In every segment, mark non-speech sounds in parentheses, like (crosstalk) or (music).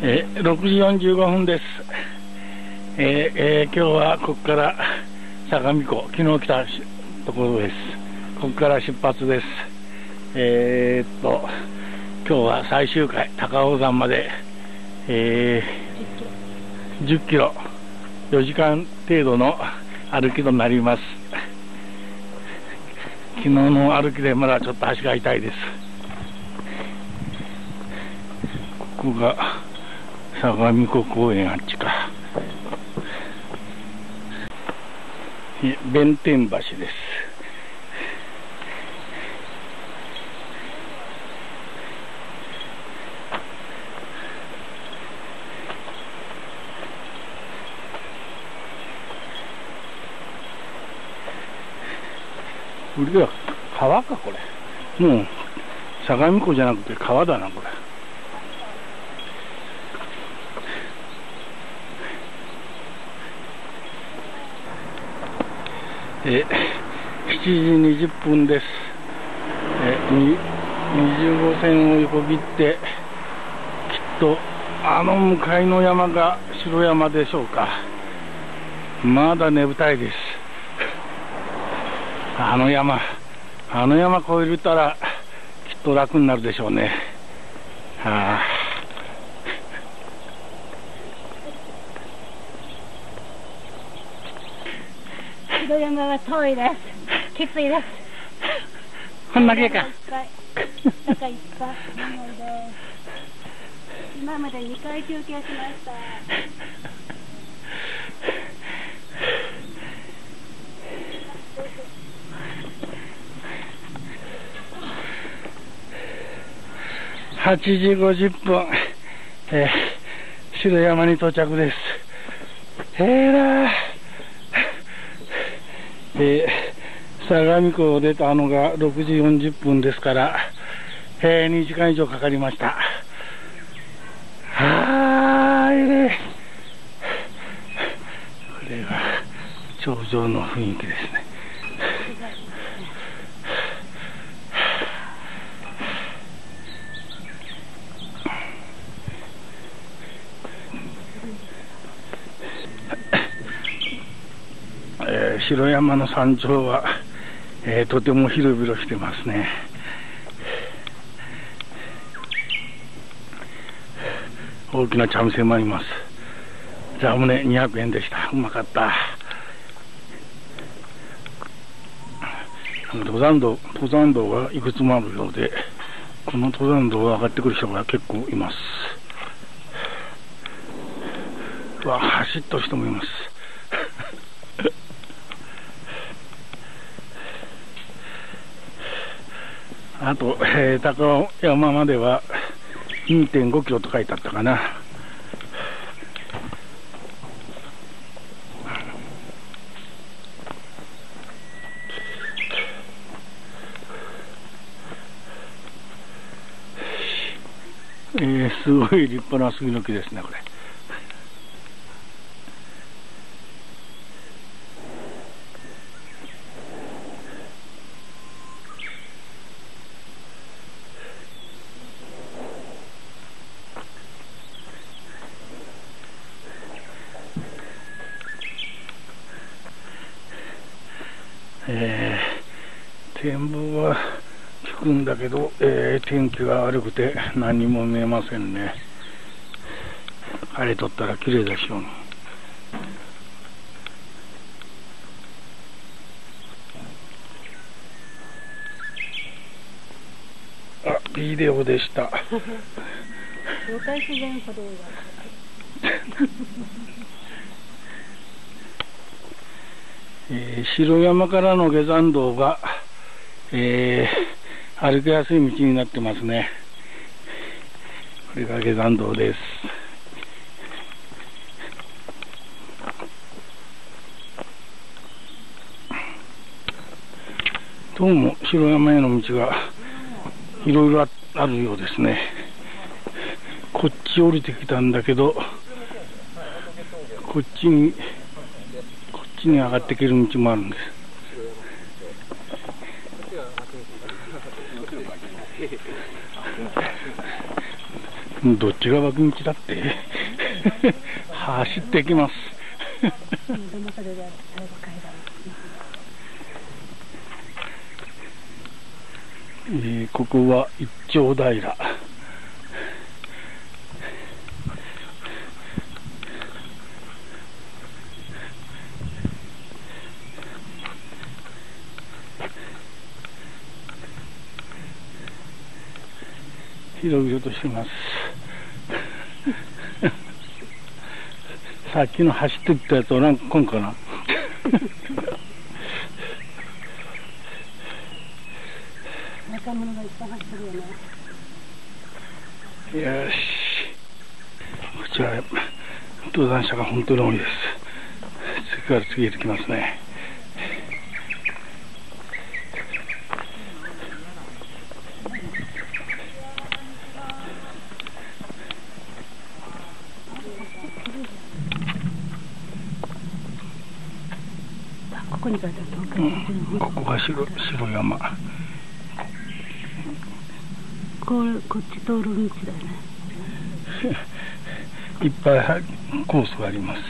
えー、6時45分です、えーえー、今日はここから相模湖昨日来たところです。ここから出発です。えー、っと今日は最終回高尾山まで、えー、10キロ。4時間程度の歩きとなります。昨日の歩きでまだちょっと足が痛いです。ここが相模湖公園あっちか。弁天橋です。これは川かこれ。もう相模湖じゃなくて川だなこれ。え7時20分です、え20号線を横切ってきっとあの向かいの山が城山でしょうか。まだねぶたいです。あの山あの山越えたらきっと楽になるでしょうね。はあ。城山は遠いです。きついです。こんだけか坂いっぱい。今まで2回休憩しました。8時50分、えー、城山に到着です。えーえー、相模湖を出たのが6時40分ですから、えー、2時間以上かかりました。はーい、ねこれが頂上の雰囲気ですね。えー、城山の山頂は、えー、とても広々してますね。大きな茶店もあります。ラムネ200円でした。うまかった。登山道、登山道がいくつもあるようで、この登山道を上がってくる人が結構います。わ、走っとる人もいます。あと、えー、高山までは2.5キロと書いてあったかな。えー、すごい立派な杉の木ですね、これ。えー、展望は効くんだけど、えー、天気が悪くて何も見えませんね。晴れとったら綺麗でしょうねあビデオでした。(laughs) 東海自然歩道がえー、城山からの下山道が、えー、歩きやすい道になってますね。これが下山道です。どうも城山への道がいろいろあるようですね。こっち降りてきたんだけど、こっちにに上がっていける道もあるんです。どっちが脇道だって？走っていきます。えー、ここは一丁平。広々としてます。(laughs) さっきの走ってったやつおらんこんかな。(laughs) 若者がいっぱい走ってるよね。よし。こちら登山者が本当に多いです。次から次へと来ますねここに書いてあるうん、ここがこれこっち通る道だよね。(laughs) いっぱいはコースがあります、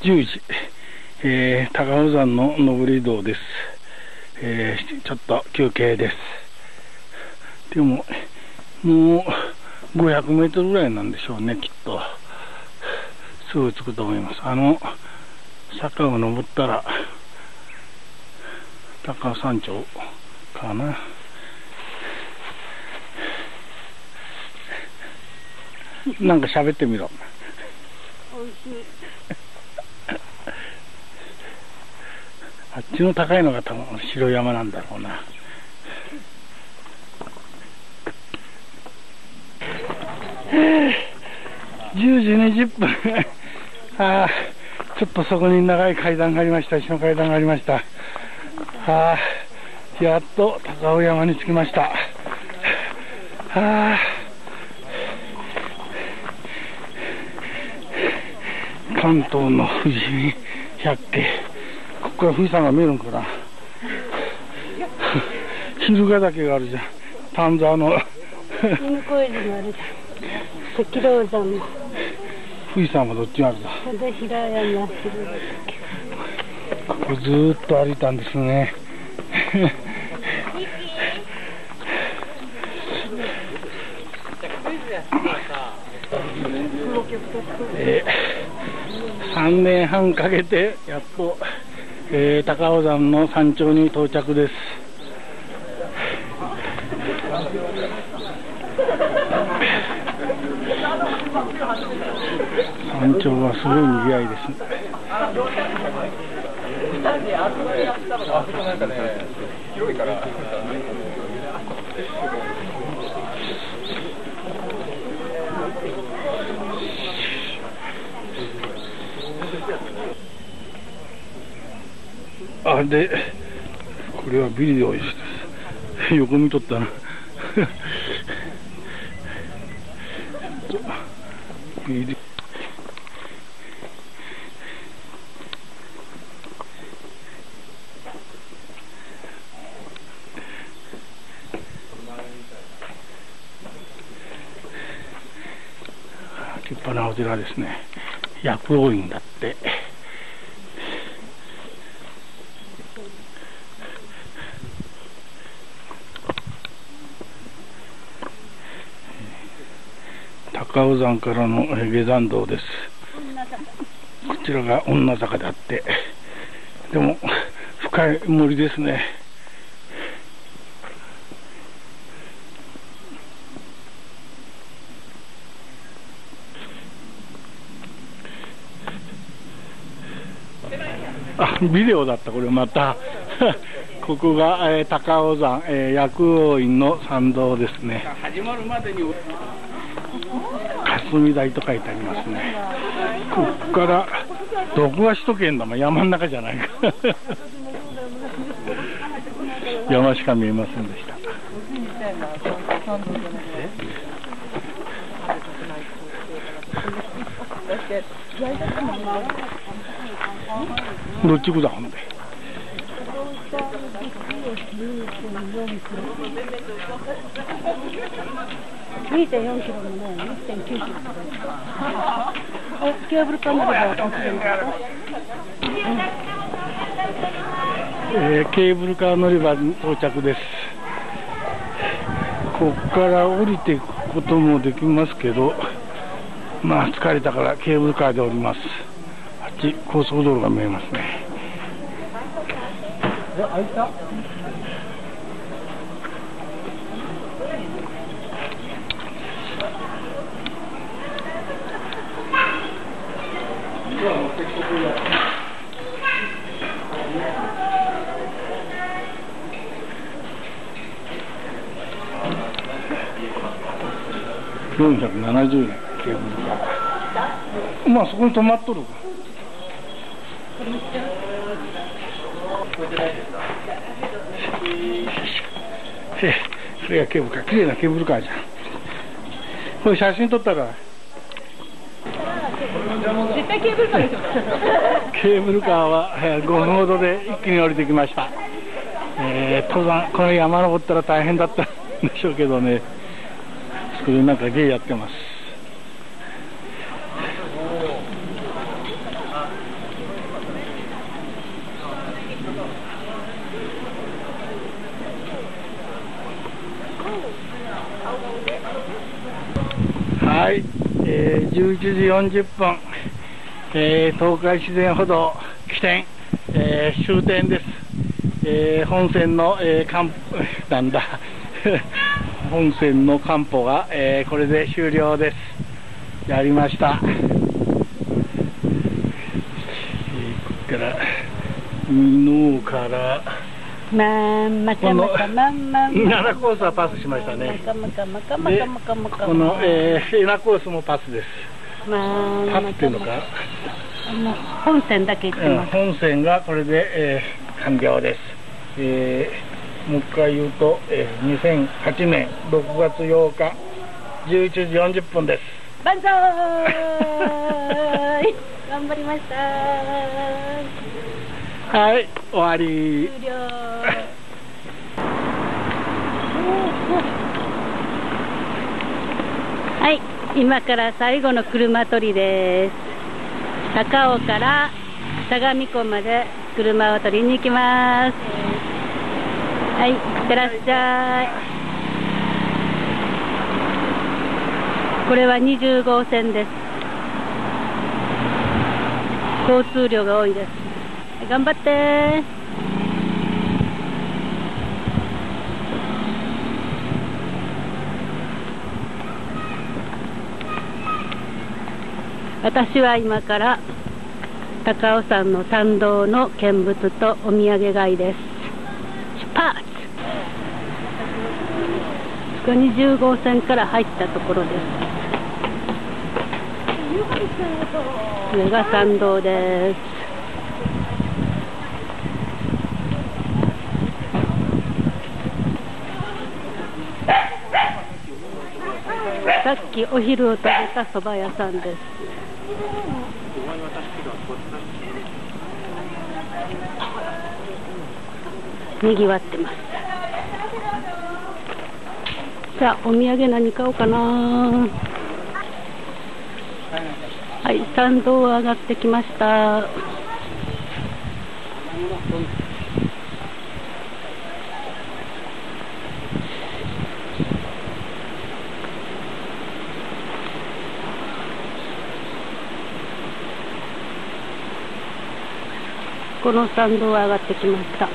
10時、えー、高尾山の上り道です、えー、ちょっと休憩です。でももう500メートルぐらいなんでしょうねきっと。すぐ着くと思います。あの坂を登ったら高尾山頂かな。なんか喋ってみろ。おいしい。あっちの高いのが多分白山なんだろうな。10時20分ああ、ちょっとそこに長い階段がありました、石の階段がありました。ああ、やっと高尾山に着きました。ああ、関東の富士見百景。ここから富士山が見えるんかな。昼ヶ岳があるじゃん。丹沢の犬小路もあるじゃん赤道山も富士山はどっちにあるんだ。それで平山ここずーっと歩いたんですね。(laughs) えー、3年半かけてやっと、えー高尾山の山頂に到着です。山頂はすごい賑わいですね。あ、で、これはビデオです。横見とったな。ビデ立派なお寺ですね。薬王院だって。高尾山からの下山道です。こちらが女坂であって、でも深い森ですね。あ、ビデオだった、これまた。(laughs) ここが、えー高尾山、えー薬王院の参道ですね。始まるまでに霞台と書いてありますね。ここから、どこが首都圏だもん、山の中じゃないか。(laughs) 山しか見えませんでした。どっち行くだほんで2.4キロもね、1.9キロ。(laughs) え、ケーブルカー乗り場は突然ですかえーケーブルカー乗り場に到着です。ここから降りていくこともできますけどまあ疲れたからケーブルカーで降ります。あっち高速道路が見えますねえ開いた？470円ケーブルカーまあそこに止まっとるかへそれがケーブルカー綺麗なケーブルカーじゃん。これ写真撮ったから。絶対ケーブルカーですよ。ケーブルカーは、えー5分ほどで一気に降りてきました、えー登山この山登ったら大変だったんでしょうけどね。それなんか芸やってますはい、えー11時40分、えー東海自然歩道起点、えー終点です、えー本線の、えー、艦 (laughs) なんだ。(laughs) 本線の艦歩が、えーこれで終了です。やりました、えーここから箕からまんまかまかまんまん。7コースはパスしましたねまかまかまかまでかまかまか。この、えー、エナコースもパスですまんパスっていうのか、本線だけ行ってうんます。本線がこれで、えー完了です、えーもう一回言うと、えー2008年6月8日11時40分です万歳頑張りましたはい終わり。終 (laughs) 了はい今から最後の車取りです。高尾から相模湖まで車を取りに行きます。はいいってらっしゃい。これは20号線です。交通量が多いです。頑張って。私は今から高尾山の参道の見物とお土産買いです。出発。ここ20号線から入ったところです。こ。れが参道ですさっきお昼を食べた蕎麦屋さんです。にぎわってます。さあお土産何買おうかな。はい参道上がってきましたこの参道上がってきました。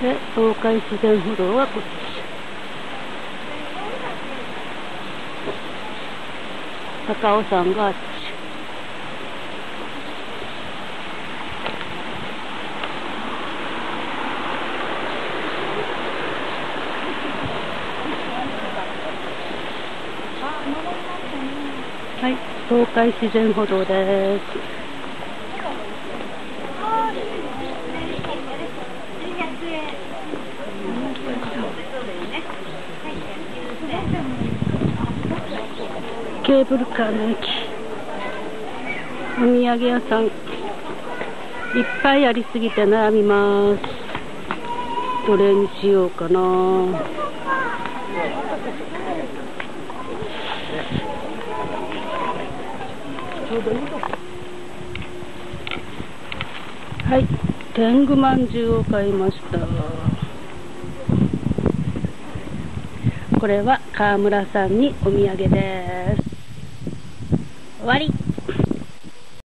で東海自然歩道はこっち。高尾山があっち。はい東海自然歩道です。ケーブルカーの駅。お土産屋さん。いっぱいありすぎて悩みます。どれにしようかな。はい。天狗まんじゅうを買いました。これは川村さんにお土産です。終わり